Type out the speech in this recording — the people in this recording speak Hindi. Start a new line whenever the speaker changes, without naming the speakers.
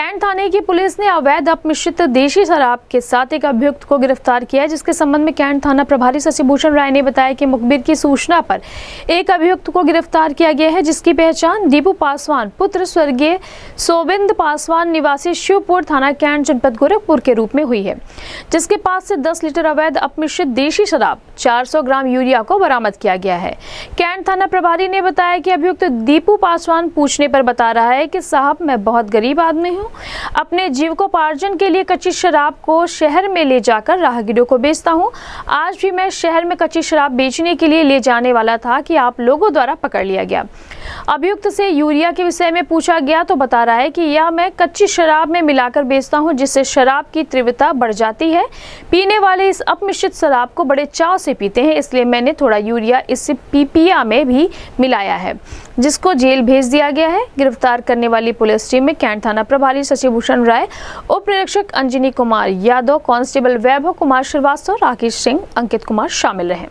कैंट थाने की पुलिस ने अवैध अपमिश्रित देशी शराब के साथ एक अभियुक्त को गिरफ़्तार किया है, जिसके संबंध में कैंट थाना प्रभारी शशिभूषण राय ने बताया कि मुखबिर की सूचना पर एक अभियुक्त को गिरफ़्तार किया गया है, जिसकी पहचान दीपू पासवान, पुत्र स्वर्गीय सोबिंद पासवान निवासी शिवपुर थाना कैंट जनपद गोरखपुर के रूप में हुई है, जिसके पास से दस लीटर अवैध अपमिश्रित देशी शराब, चार सौ ग्राम यूरिया को बरामद किया गया है। कैंट थाना प्रभारी ने बताया कि अभियुक्त दीपू पासवान पूछने पर बता रहा है कि साहब, मैं बहुत गरीब आदमी हूँ अपने जीविकोपार्जन के लिए कच्ची शराब को शहर में ले जाकर राहगीरों को बेचता हूँ। आज भी मैं शहर में कच्ची शराब बेचने के लिए ले जाने वाला था कि आप लोगों द्वारा पकड़ लिया गया। अभियुक्त से यूरिया के विषय में पूछा गया तो बता रहा है कि यह मैं कच्ची शराब में मिलाकर बेचता हूँ, जिससे शराब की तीव्रता बढ़ जाती है। पीने वाले इस अपमिश्रित शराब को बड़े चाव से पीते हैं, इसलिए मैंने थोड़ा यूरिया इस पीपिया में भी मिलाया है, जिसको जेल भेज दिया गया है। गिरफ़्तार करने वाली पुलिस टीम में कैंट थाना प्रभारी शशिभूषण राय, उप निरीक्षक अंजनी कुमार यादव, कांस्टेबल वैभव कुमार श्रीवास्तव, राकेश सिंह, अंकित कुमार शामिल रहे।